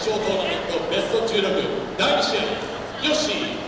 勝トーナメントベスト16第2試合ヨッシー。